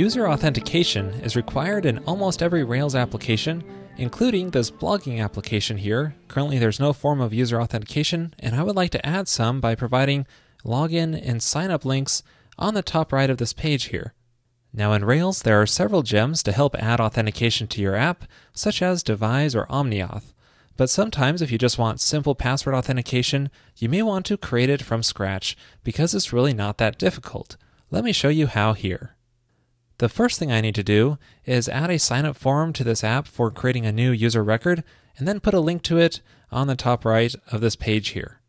User authentication is required in almost every Rails application, including this blogging application here. Currently, there's no form of user authentication, and I would like to add some by providing login and sign up links on the top right of this page here. Now, in Rails, there are several gems to help add authentication to your app, such as Devise or OmniAuth. But sometimes, if you just want simple password authentication, you may want to create it from scratch because it's really not that difficult. Let me show you how here. The first thing I need to do is add a sign up form to this app for creating a new user record, and then put a link to it on the top right of this page here.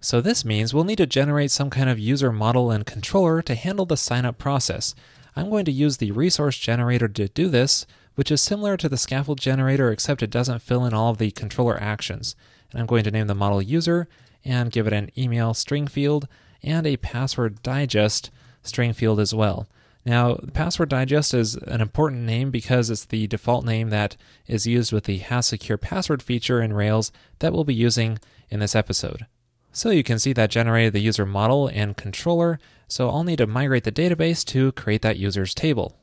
So this means we'll need to generate some kind of user model and controller to handle the sign up process. I'm going to use the resource generator to do this, which is similar to the scaffold generator except it doesn't fill in all of the controller actions. And I'm going to name the model user and give it an email string field and a password digest string field as well. Now, Password Digest is an important name because it's the default name that is used with the Has Secure Password feature in Rails that we'll be using in this episode. So you can see that generated the user model and controller, so I'll need to migrate the database to create that user's table.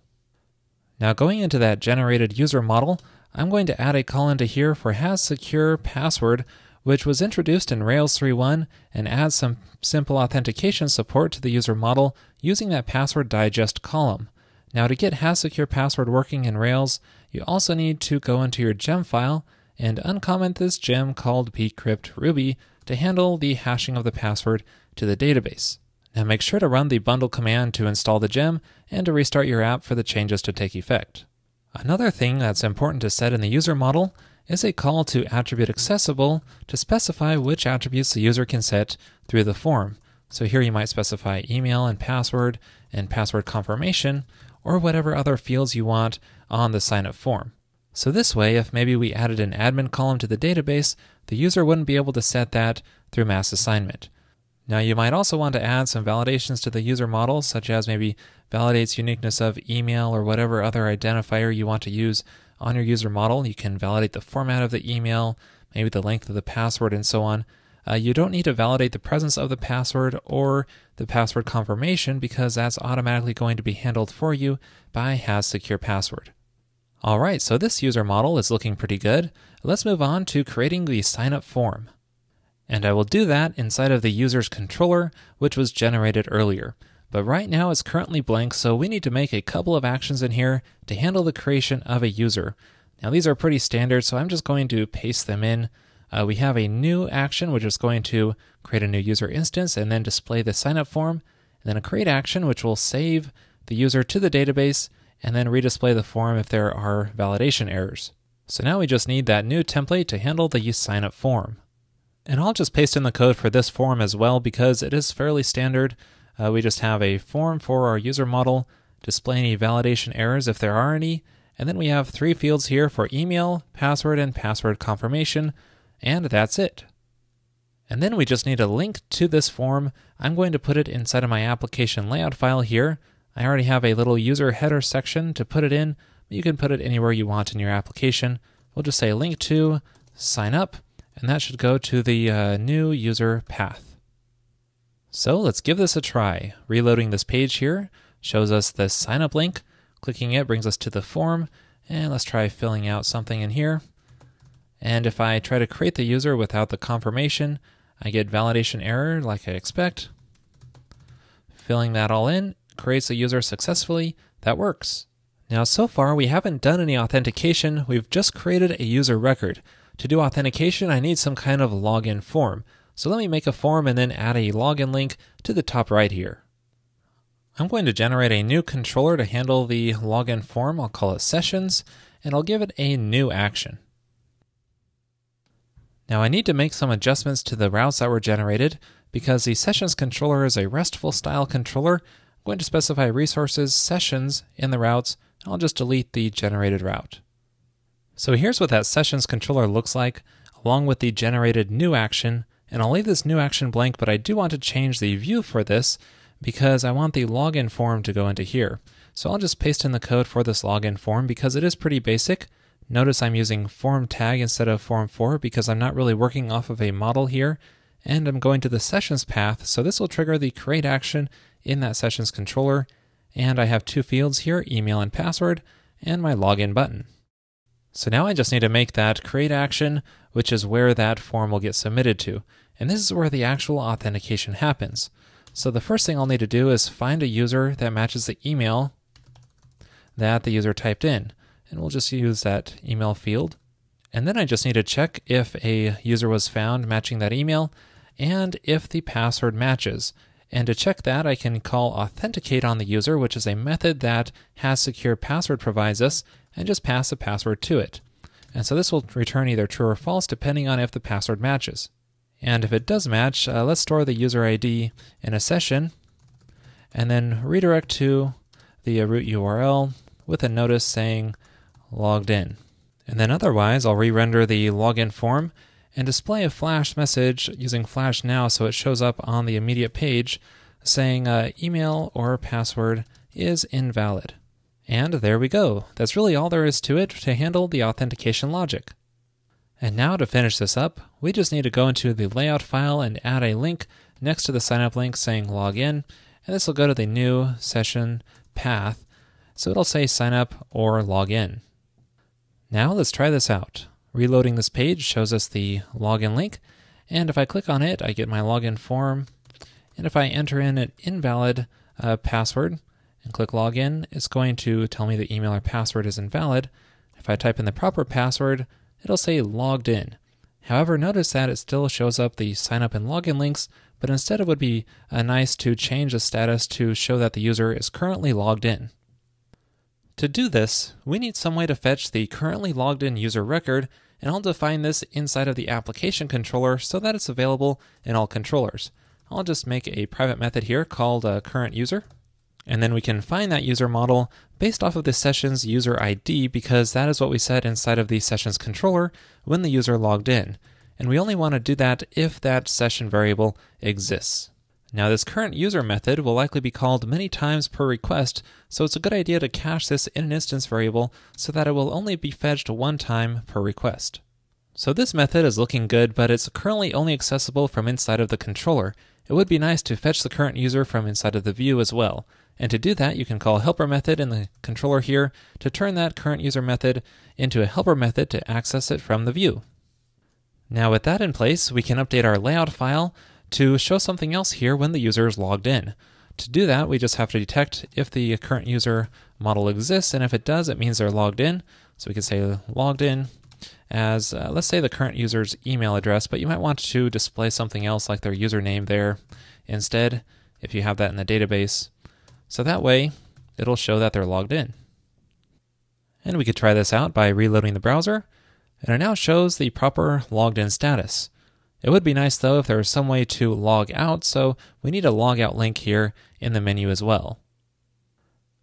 Now going into that generated user model, I'm going to add a call into here for Has Secure Password which was introduced in Rails 3.1 and adds some simple authentication support to the user model using that password digest column. Now, to get Has Secure Password working in Rails, you also need to go into your gem file and uncomment this gem called bcrypt ruby to handle the hashing of the password to the database. Now make sure to run the bundle command to install the gem and to restart your app for the changes to take effect. Another thing that's important to set in the user model is a call to attribute accessible to specify which attributes the user can set through the form. So here you might specify email and password and password confirmation or whatever other fields you want on the sign up form. So this way, if maybe we added an admin column to the database, the user wouldn't be able to set that through mass assignment. Now you might also want to add some validations to the user model, such as maybe validates uniqueness of email or whatever other identifier you want to use on your user model. You can validate the format of the email, maybe the length of the password, and so on. Uh, you don't need to validate the presence of the password or the password confirmation because that's automatically going to be handled for you by Has Secure Password. All right, so this user model is looking pretty good. Let's move on to creating the sign up form. And I will do that inside of the user's controller, which was generated earlier but right now it's currently blank, so we need to make a couple of actions in here to handle the creation of a user. Now these are pretty standard, so I'm just going to paste them in. Uh, we have a new action, which is going to create a new user instance and then display the signup form, and then a create action, which will save the user to the database and then redisplay the form if there are validation errors. So now we just need that new template to handle the signup form. And I'll just paste in the code for this form as well because it is fairly standard. Uh, we just have a form for our user model, display any validation errors if there are any, and then we have three fields here for email, password, and password confirmation, and that's it. And then we just need a link to this form. I'm going to put it inside of my application layout file here. I already have a little user header section to put it in. You can put it anywhere you want in your application. We'll just say link to sign up, and that should go to the uh, new user path. So let's give this a try. Reloading this page here shows us the sign up link. Clicking it brings us to the form. And let's try filling out something in here. And if I try to create the user without the confirmation, I get validation error like I expect. Filling that all in creates a user successfully. That works. Now, so far, we haven't done any authentication. We've just created a user record. To do authentication, I need some kind of login form. So let me make a form and then add a login link to the top right here. I'm going to generate a new controller to handle the login form. I'll call it sessions and I'll give it a new action. Now I need to make some adjustments to the routes that were generated because the sessions controller is a RESTful style controller. I'm going to specify resources sessions in the routes. And I'll just delete the generated route. So here's what that sessions controller looks like along with the generated new action and I'll leave this new action blank, but I do want to change the view for this because I want the login form to go into here. So I'll just paste in the code for this login form because it is pretty basic. Notice I'm using form tag instead of form for because I'm not really working off of a model here. And I'm going to the sessions path, so this will trigger the create action in that sessions controller. And I have two fields here, email and password, and my login button. So now I just need to make that create action, which is where that form will get submitted to. And this is where the actual authentication happens. So the first thing I'll need to do is find a user that matches the email that the user typed in. And we'll just use that email field. And then I just need to check if a user was found matching that email and if the password matches. And to check that, I can call authenticate on the user, which is a method that has secure password provides us, and just pass a password to it. And so this will return either true or false depending on if the password matches. And if it does match, uh, let's store the user ID in a session and then redirect to the root URL with a notice saying logged in. And then otherwise, I'll re-render the login form and display a flash message using Flash Now so it shows up on the immediate page saying uh, email or password is invalid. And there we go. That's really all there is to it to handle the authentication logic. And now to finish this up, we just need to go into the layout file and add a link next to the signup link saying login, and this will go to the new session path, so it'll say sign up or login. Now let's try this out. Reloading this page shows us the login link, and if I click on it, I get my login form, and if I enter in an invalid uh, password and click login, it's going to tell me the email or password is invalid. If I type in the proper password, it'll say logged in. However, notice that it still shows up the sign up and login links, but instead it would be uh, nice to change the status to show that the user is currently logged in. To do this, we need some way to fetch the currently logged in user record, and I'll define this inside of the application controller so that it's available in all controllers. I'll just make a private method here called uh, current user. And then we can find that user model based off of the session's user ID because that is what we set inside of the session's controller when the user logged in. And we only want to do that if that session variable exists. Now this current user method will likely be called many times per request, so it's a good idea to cache this in an instance variable so that it will only be fetched one time per request. So this method is looking good, but it's currently only accessible from inside of the controller. It would be nice to fetch the current user from inside of the view as well. And to do that, you can call helper method in the controller here to turn that current user method into a helper method to access it from the view. Now with that in place, we can update our layout file to show something else here when the user is logged in. To do that, we just have to detect if the current user model exists, and if it does, it means they're logged in. So we can say logged in as, uh, let's say, the current user's email address, but you might want to display something else like their username there instead, if you have that in the database. So that way, it'll show that they're logged in. And we could try this out by reloading the browser, and it now shows the proper logged in status. It would be nice though if there was some way to log out, so we need a logout link here in the menu as well.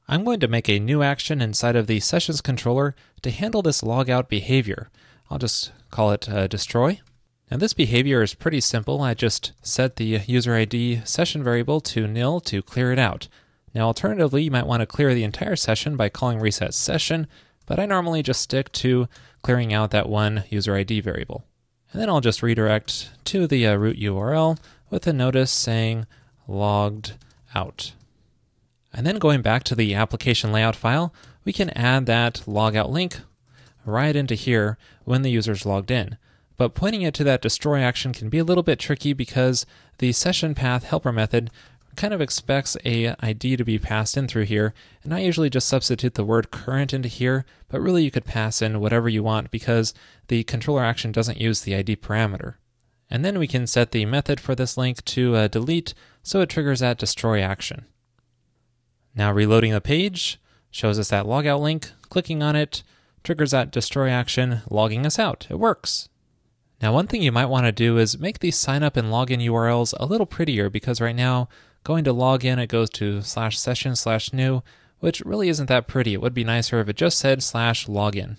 I'm going to make a new action inside of the sessions controller to handle this logout behavior. I'll just call it uh, destroy. Now this behavior is pretty simple. I just set the user ID session variable to nil to clear it out. Now, alternatively, you might want to clear the entire session by calling reset session, but I normally just stick to clearing out that one user ID variable. And then I'll just redirect to the uh, root URL with a notice saying logged out. And then going back to the application layout file, we can add that logout link right into here when the user's logged in. But pointing it to that destroy action can be a little bit tricky because the session path helper method kind of expects a ID to be passed in through here, and I usually just substitute the word current into here, but really you could pass in whatever you want because the controller action doesn't use the ID parameter. And then we can set the method for this link to uh, delete so it triggers that destroy action. Now reloading the page shows us that logout link, clicking on it triggers that destroy action, logging us out. It works. Now, one thing you might want to do is make these sign up and login URLs a little prettier because right now Going to log in, it goes to slash session slash new, which really isn't that pretty. It would be nicer if it just said slash login.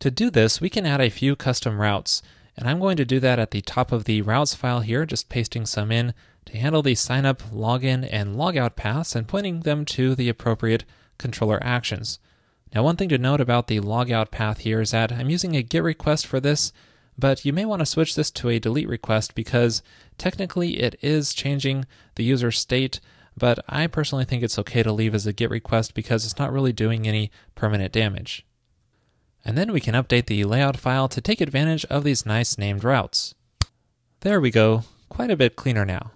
To do this, we can add a few custom routes, and I'm going to do that at the top of the routes file here, just pasting some in to handle the signup, login, and logout paths and pointing them to the appropriate controller actions. Now, one thing to note about the logout path here is that I'm using a GET request for this, but you may want to switch this to a delete request because technically it is changing the user state, but I personally think it's okay to leave as a GET request because it's not really doing any permanent damage. And then we can update the layout file to take advantage of these nice named routes. There we go, quite a bit cleaner now.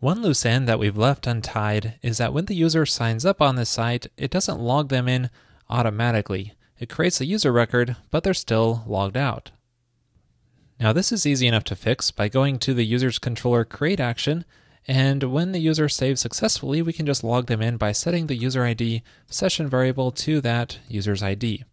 One loose end that we've left untied is that when the user signs up on this site, it doesn't log them in automatically. It creates a user record, but they're still logged out. Now this is easy enough to fix by going to the user's controller create action, and when the user saves successfully, we can just log them in by setting the user ID session variable to that user's ID.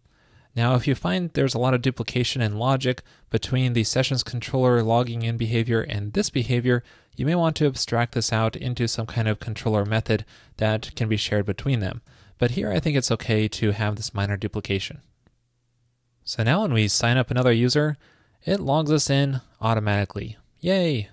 Now, if you find there's a lot of duplication in logic between the sessions controller logging in behavior and this behavior, you may want to abstract this out into some kind of controller method that can be shared between them. But here I think it's okay to have this minor duplication. So now when we sign up another user, it logs us in automatically. Yay!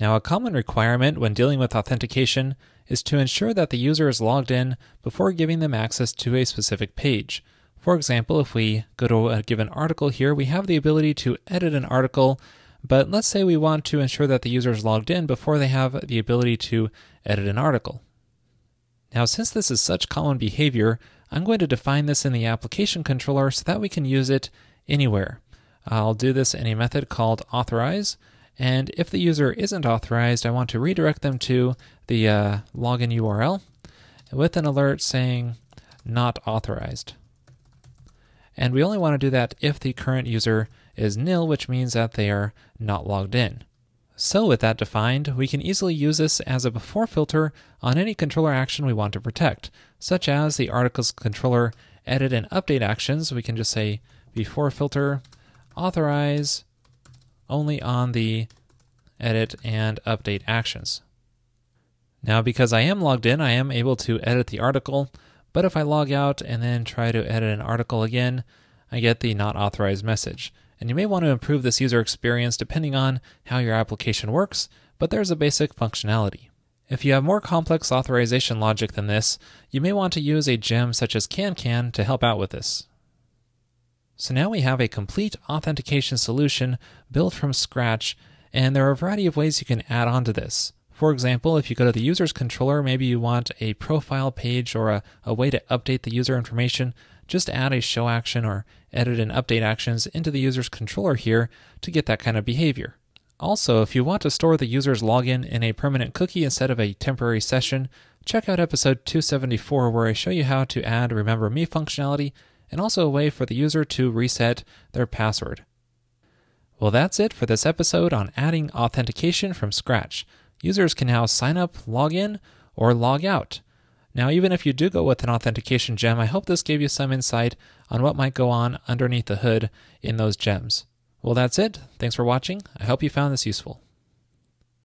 Now a common requirement when dealing with authentication is to ensure that the user is logged in before giving them access to a specific page. For example, if we go to a given article here, we have the ability to edit an article, but let's say we want to ensure that the user is logged in before they have the ability to edit an article. Now, since this is such common behavior, I'm going to define this in the application controller so that we can use it anywhere. I'll do this in a method called authorize, and if the user isn't authorized, I want to redirect them to the uh, login URL with an alert saying not authorized. And we only want to do that if the current user is nil, which means that they are not logged in. So with that defined, we can easily use this as a before filter on any controller action we want to protect, such as the articles controller edit and update actions. We can just say before filter authorize only on the edit and update actions. Now because I am logged in, I am able to edit the article, but if I log out and then try to edit an article again, I get the not authorized message. And you may want to improve this user experience depending on how your application works, but there's a basic functionality. If you have more complex authorization logic than this, you may want to use a gem such as CanCan to help out with this. So now we have a complete authentication solution built from scratch, and there are a variety of ways you can add on to this. For example, if you go to the user's controller, maybe you want a profile page or a, a way to update the user information, just add a show action or edit and update actions into the user's controller here to get that kind of behavior. Also, if you want to store the user's login in a permanent cookie instead of a temporary session, check out episode 274 where I show you how to add Remember Me functionality and also a way for the user to reset their password. Well, that's it for this episode on adding authentication from scratch users can now sign up, log in, or log out. Now, even if you do go with an authentication gem, I hope this gave you some insight on what might go on underneath the hood in those gems. Well, that's it. Thanks for watching. I hope you found this useful.